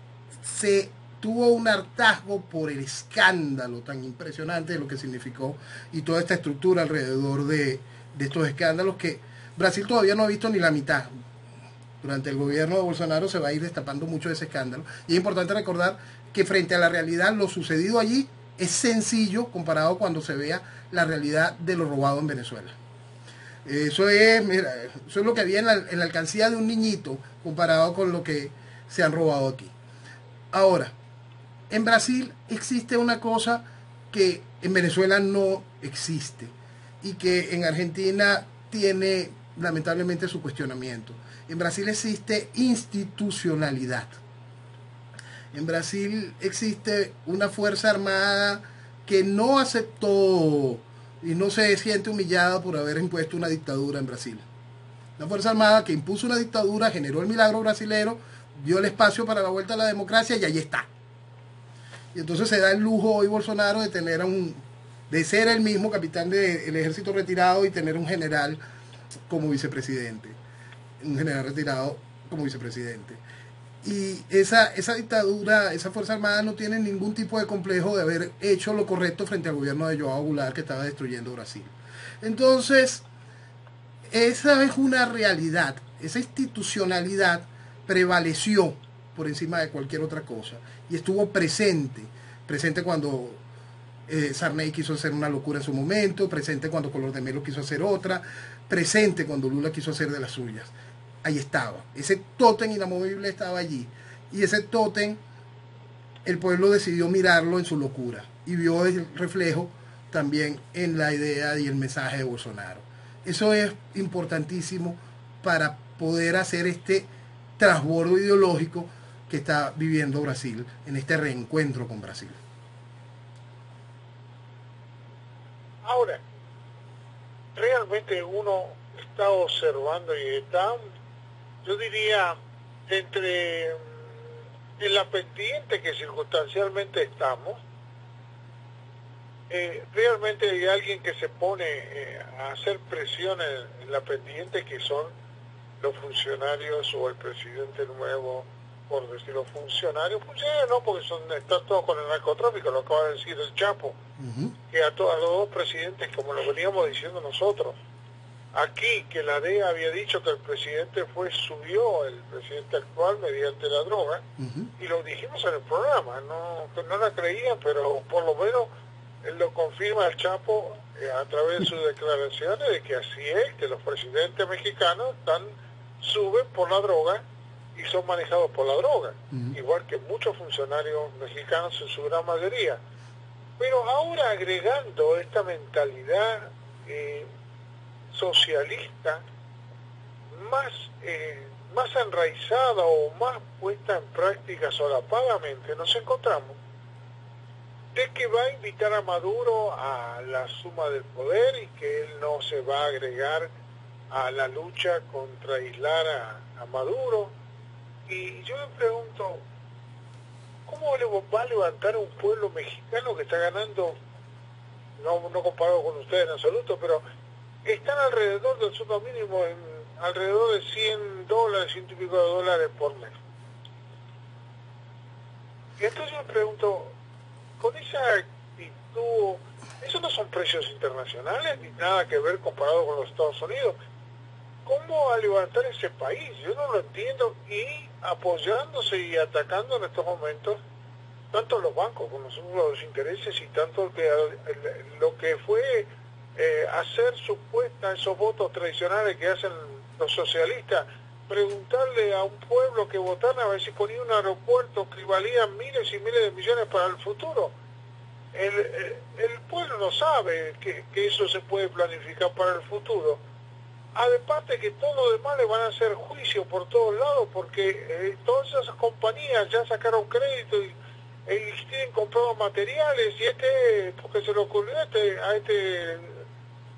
se tuvo un hartazgo por el escándalo tan impresionante de lo que significó y toda esta estructura alrededor de, de estos escándalos que Brasil todavía no ha visto ni la mitad. Durante el gobierno de Bolsonaro se va a ir destapando mucho de ese escándalo. Y es importante recordar que frente a la realidad, lo sucedido allí es sencillo comparado cuando se vea la realidad de lo robado en Venezuela. Eso es, mira, eso es lo que había en la, en la alcancía de un niñito comparado con lo que se han robado aquí. Ahora, en Brasil existe una cosa que en Venezuela no existe y que en Argentina tiene lamentablemente su cuestionamiento. En Brasil existe institucionalidad. En Brasil existe una fuerza armada que no aceptó y no se siente humillada por haber impuesto una dictadura en Brasil. La Fuerza Armada que impuso una dictadura, generó el milagro brasilero, dio el espacio para la vuelta a la democracia y ahí está. Y entonces se da el lujo hoy Bolsonaro de tener a un, de ser el mismo capitán del ejército retirado y tener un general como vicepresidente, un general retirado como vicepresidente. Y esa, esa dictadura, esa Fuerza Armada no tiene ningún tipo de complejo de haber hecho lo correcto frente al gobierno de Joao Goulart que estaba destruyendo Brasil. Entonces, esa es una realidad, esa institucionalidad prevaleció por encima de cualquier otra cosa y estuvo presente, presente cuando eh, Sarney quiso hacer una locura en su momento, presente cuando Color de Melo quiso hacer otra, presente cuando Lula quiso hacer de las suyas. Ahí estaba. Ese tótem inamovible estaba allí. Y ese tótem, el pueblo decidió mirarlo en su locura. Y vio el reflejo también en la idea y el mensaje de Bolsonaro. Eso es importantísimo para poder hacer este transbordo ideológico que está viviendo Brasil en este reencuentro con Brasil. Ahora, realmente uno está observando y está, yo diría, entre mm, en la pendiente que circunstancialmente estamos, eh, realmente hay alguien que se pone eh, a hacer presión en, la pendiente que son los funcionarios o el presidente nuevo, por decirlo funcionarios, funcionarios no, porque son, están todos con el narcotráfico, lo acaba de decir el Chapo, que a, todos los dos presidentes, como lo veníamos diciendo nosotros, aquí que la DEA había dicho que el presidente fue, subió el presidente actual mediante la droga, y lo dijimos en el programa, no, no la creían, pero por lo menos él lo confirma el Chapo eh, a través de sus declaraciones de que así es, que los presidentes mexicanos están suben por la droga y son manejados por la droga, igual que muchos funcionarios mexicanos en su gran mayoría. Pero ahora agregando esta mentalidad eh, socialista más, eh, más enraizada o más puesta en práctica solapadamente, nos encontramos de que va a invitar a Maduro a la suma del poder y que él no se va a agregar a la lucha contra aislar a Maduro, y yo me pregunto, ¿cómo le va a levantar un pueblo mexicano que está ganando, no, no comparado con ustedes en absoluto, pero están alrededor del sueldo mínimo en alrededor de 100 dólares, ciento y pico de dólares por mes? Y entonces yo me pregunto, con esa actitud, esos no son precios internacionales ni nada que ver comparado con los Estados Unidos. cómo a levantar ese país. Yo no lo entiendo. Y apoyándose y atacando en estos momentos tanto los bancos como los intereses y tanto que, lo que fue eh, hacer supuesta esos votos tradicionales que hacen los socialistas, preguntarle a un pueblo que votara a ver si ponía un aeropuerto que valía miles y miles de millones para el futuro. El, el, pueblo no sabe que, eso se puede planificar para el futuro. Además de que todo lo demás le van a hacer juicio por todos lados porque eh, todas esas compañías ya sacaron crédito y y tienen comprado materiales y este, porque se le ocurrió a este, a este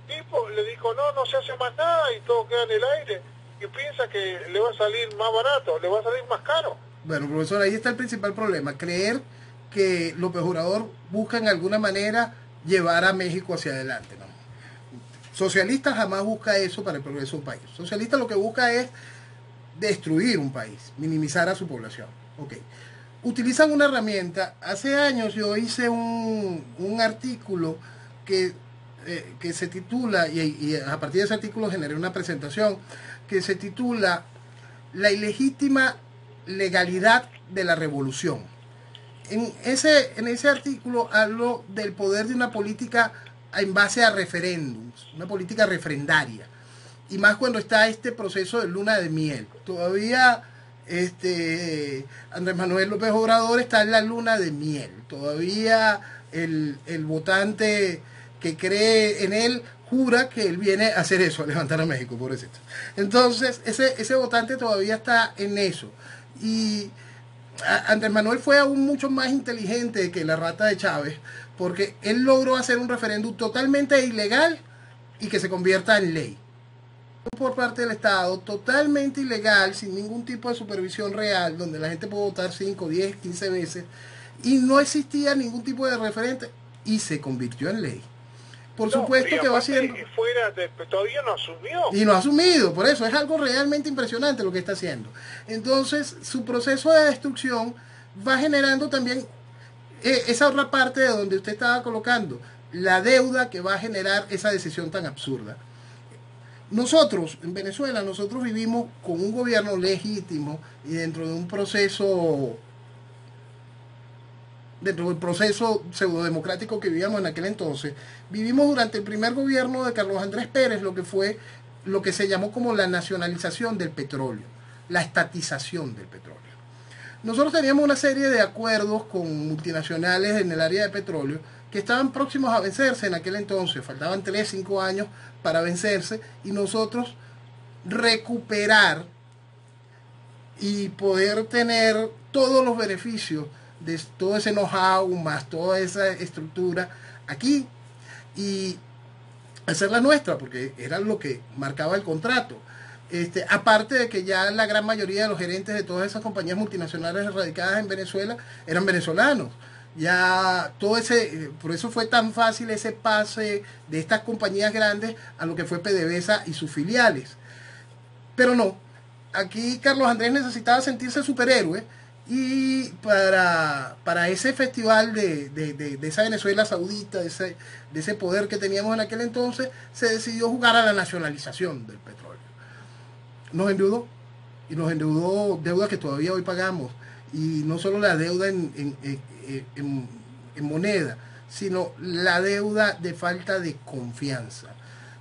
tipo, le dijo, no, no se hace más nada y todo queda en el aire y piensa que le va a salir más barato, le va a salir más caro. Bueno, profesor, ahí está el principal problema, creer que López Obrador busca en alguna manera llevar a México hacia adelante. ¿no? Socialista jamás busca eso para el progreso de un país. Socialista lo que busca es destruir un país, minimizar a su población. Okay utilizan una herramienta. Hace años yo hice un, artículo que, eh, que se titula, y, a partir de ese artículo generé una presentación, que se titula La ilegítima legalidad de la revolución. En ese, en ese artículo hablo del poder de una política en base a referéndums, una política refrendaria. Y más cuando está este proceso de luna de miel. Todavía este Andrés Manuel López Obrador está en la luna de miel. Todavía el, votante que cree en él jura que él viene a hacer eso, a levantar a México, por eso. Entonces, ese, ese votante todavía está en eso. Y Andrés Manuel fue aún mucho más inteligente que la rata de Chávez, porque él logró hacer un referéndum totalmente ilegal y que se convierta en ley por parte del Estado, totalmente ilegal, sin ningún tipo de supervisión real, donde la gente puede votar 5, 10, 15 veces, y no existía ningún tipo de referente, y se convirtió en ley. Por supuesto que va siendo... Fuera de, todavía no asumió. Y no ha asumido, por eso es algo realmente impresionante lo que está haciendo. Entonces, su proceso de destrucción va generando también eh, esa otra parte de donde usted estaba colocando, la deuda que va a generar esa decisión tan absurda. Nosotros, en Venezuela, nosotros vivimos con un gobierno legítimo y dentro de un proceso, dentro del proceso pseudodemocrático que vivíamos en aquel entonces, vivimos durante el primer gobierno de Carlos Andrés Pérez lo que fue lo que se llamó como la nacionalización del petróleo, la estatización del petróleo. Nosotros teníamos una serie de acuerdos con multinacionales en el área de petróleo que estaban próximos a vencerse en aquel entonces, faltaban 3, 5 años para vencerse y nosotros recuperar y poder tener todos los beneficios de todo ese know-how más toda esa estructura aquí y hacerla nuestra porque era lo que marcaba el contrato. Este, aparte de que ya la gran mayoría de los gerentes de todas esas compañías multinacionales radicadas en Venezuela eran venezolanos ya todo ese, eh, por eso fue tan fácil ese pase de estas compañías grandes a lo que fue PDVSA y sus filiales. Pero no, aquí Carlos Andrés necesitaba sentirse superhéroe y para, para ese festival de, de, esa Venezuela saudita, de ese, de ese poder que teníamos en aquel entonces, se decidió jugar a la nacionalización del petróleo. Nos endeudó y nos endeudó deuda que todavía hoy pagamos y no solo la deuda en, en, moneda, sino la deuda de falta de confianza.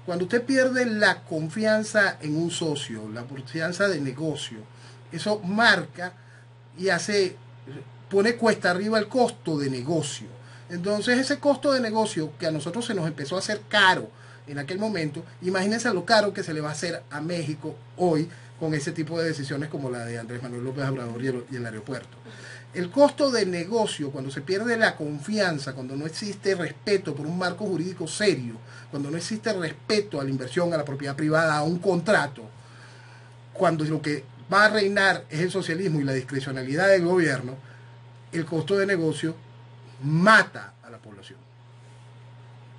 Cuando usted pierde la confianza en un socio, la confianza de negocio, eso marca y hace, pone cuesta arriba el costo de negocio. Entonces ese costo de negocio que a nosotros se nos empezó a hacer caro en aquel momento, imagínense lo caro que se le va a hacer a México hoy con ese tipo de decisiones como la de Andrés Manuel López Obrador y el, aeropuerto. El costo de negocio, cuando se pierde la confianza, cuando no existe respeto por un marco jurídico serio, cuando no existe respeto a la inversión, a la propiedad privada, a un contrato, cuando lo que va a reinar es el socialismo y la discrecionalidad del gobierno, el costo de negocio mata a la población.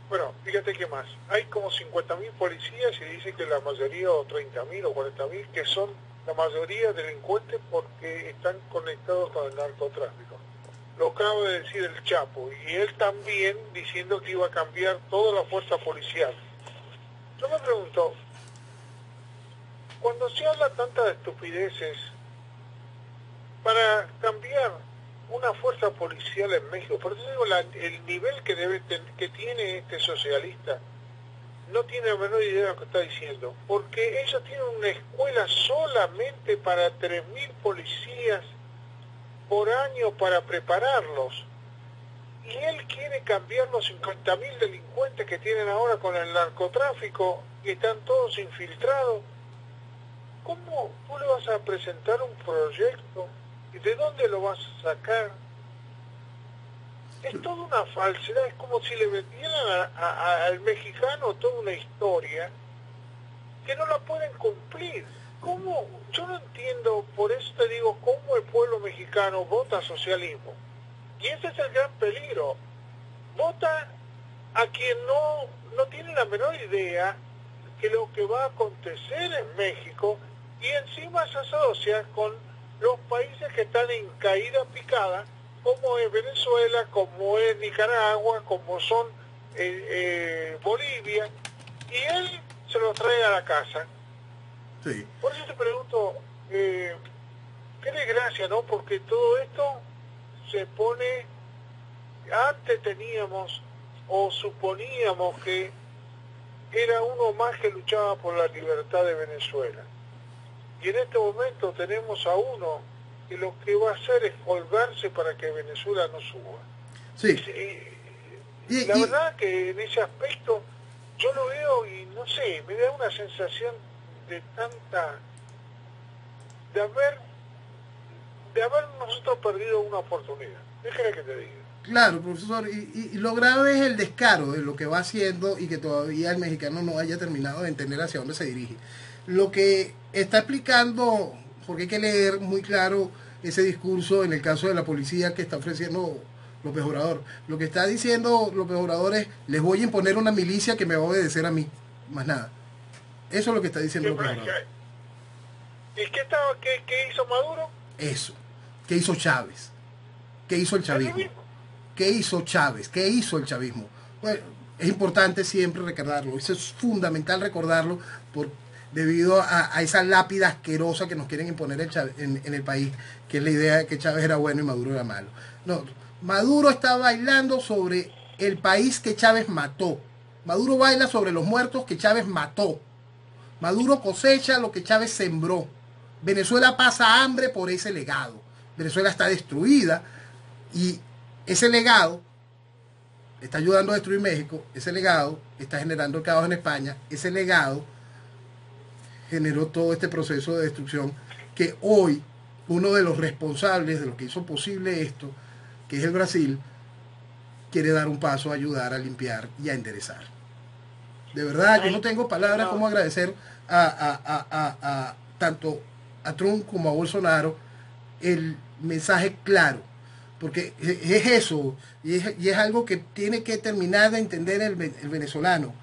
Bueno, fíjate que más. Hay como 50.000 policías y dicen que la mayoría, o 30.000 o 40.000, que son la mayoría delincuentes porque están conectados con el narcotráfico. Lo acaba de decir el Chapo, y él también diciendo que iba a cambiar toda la fuerza policial. Yo me pregunto, cuando se habla tantas estupideces, para cambiar una fuerza policial en México, por eso digo, el nivel que, debe que tiene este socialista, no tiene la menor idea de lo que está diciendo, porque ellos tienen una escuela solamente para 3.000 policías por año para prepararlos. Y él quiere cambiar los 50.000 delincuentes que tienen ahora con el narcotráfico y están todos infiltrados. ¿Cómo tú le vas a presentar un proyecto y de dónde lo vas a sacar? Es toda una falsedad, es como si le vendieran al mexicano toda una historia que no la pueden cumplir. ¿Cómo? Yo no entiendo, por eso te digo, cómo el pueblo mexicano vota socialismo. Y ese es el gran peligro. Vota a quien no, no tiene la menor idea que lo que va a acontecer en México y encima se asocia con los países que están en caída picada como es Venezuela, como es Nicaragua, como son eh, eh, Bolivia, y él se lo trae a la casa. Sí. Por eso te pregunto, eh, qué desgracia, ¿no? Porque todo esto se pone, antes teníamos o suponíamos que era uno más que luchaba por la libertad de Venezuela. Y en este momento tenemos a uno que lo que va a hacer es colgarse para que Venezuela no suba. Sí. Y, la verdad que en ese aspecto yo lo veo y no sé, me da una sensación de tanta, de haber, de haber nosotros perdido una oportunidad. Déjame que te diga. Claro, profesor, y, y, lo grave es el descaro de lo que va haciendo y que todavía el mexicano no haya terminado de entender hacia dónde se dirige. Lo que está explicando porque hay que leer muy claro ese discurso en el caso de la policía que está ofreciendo López Obrador. Lo que está diciendo López Obrador es, les voy a imponer una milicia que me va a obedecer a mí, más nada. Eso es lo que está diciendo López Obrador. ¿Y qué, estaba, qué, qué hizo Maduro? Eso. ¿Qué hizo Chávez? ¿Qué hizo el chavismo? ¿Qué hizo Chávez? ¿Qué hizo el chavismo? Bueno, es importante siempre recordarlo. Eso es fundamental recordarlo por, debido a, esa lápida asquerosa que nos quieren imponer en, en, el país, que es la idea de que Chávez era bueno y Maduro era malo. No, Maduro está bailando sobre el país que Chávez mató. Maduro baila sobre los muertos que Chávez mató. Maduro cosecha lo que Chávez sembró. Venezuela pasa hambre por ese legado. Venezuela está destruida y ese legado está ayudando a destruir México. Ese legado está generando el caos en España. Ese legado generó todo este proceso de destrucción que hoy uno de los responsables de lo que hizo posible esto, que es el Brasil, quiere dar un paso a ayudar a limpiar y a enderezar. De verdad, yo no tengo palabras como agradecer a, tanto a Trump como a Bolsonaro el mensaje claro, porque es eso, y es, algo que tiene que terminar de entender el venezolano.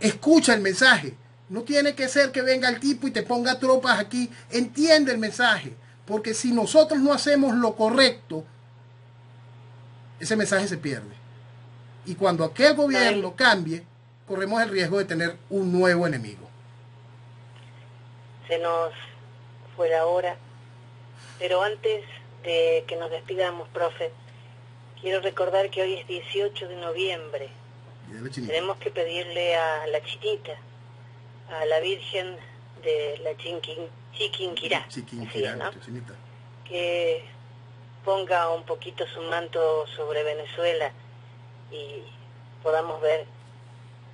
Escucha el mensaje, no tiene que ser que venga el tipo y te ponga tropas aquí. Entiende el mensaje. Porque si nosotros no hacemos lo correcto, ese mensaje se pierde. Y cuando aquel gobierno cambie, corremos el riesgo de tener un nuevo enemigo. Se nos fue la hora. Pero antes de que nos despidamos, profe, quiero recordar que hoy es 18 de noviembre. Tenemos que pedirle a la chinita a la Virgen de la Chiquinquirá, que ponga un poquito su manto sobre Venezuela y podamos ver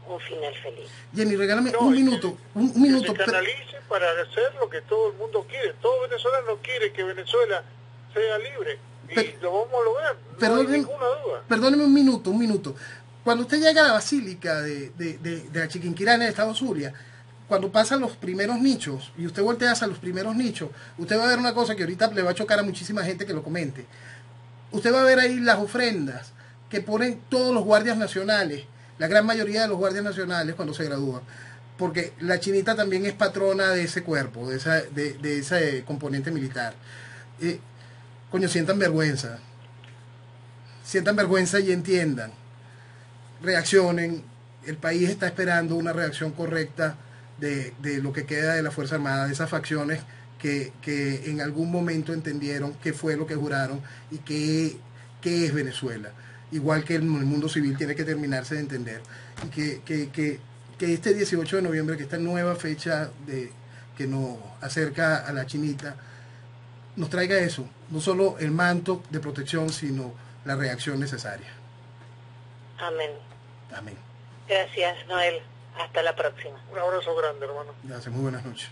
un final feliz. Jenny, regálame un minuto, un, minuto. Que se canalice para hacer lo que todo el mundo quiere. Todo venezolano quiere que Venezuela sea libre. Y lo vamos a lograr, no hay ninguna duda. Perdóneme un minuto, un minuto. Cuando usted llega a la basílica de, de, de, la Chiquinquirá en el estado Zulia, cuando pasan los primeros nichos y usted voltea hacia los primeros nichos, usted va a ver una cosa que ahorita le va a chocar a muchísima gente que lo comente. Usted va a ver ahí las ofrendas que ponen todos los guardias nacionales, la gran mayoría de los guardias nacionales cuando se gradúan. Porque la chinita también es patrona de ese cuerpo, de, esa, de, ese componente militar. Eh, coño, sientan vergüenza. Sientan vergüenza y entiendan. Reaccionen. El país está esperando una reacción correcta de, de lo que queda de la Fuerza Armada, de esas facciones que, que, en algún momento entendieron qué fue lo que juraron y qué, qué es Venezuela. Igual que el, mundo civil tiene que terminarse de entender. Y que, que, que, que este 18 de noviembre, que esta nueva fecha de, que nos acerca a la chinita, nos traiga eso, no solo el manto de protección, sino la reacción necesaria. Amén. Amén. Gracias, Noel. Hasta la próxima. Un abrazo grande, hermano. Gracias, muy buenas noches.